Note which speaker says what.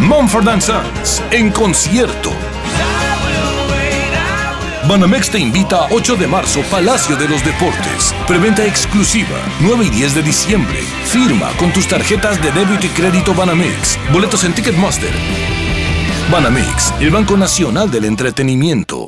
Speaker 1: Mumford Sons en concierto. Banamex te invita a 8 de marzo, Palacio de los Deportes. Preventa exclusiva, 9 y 10 de diciembre. Firma con tus tarjetas de débito y crédito Banamex. Boletos en Ticketmaster. Banamex, el Banco Nacional del Entretenimiento.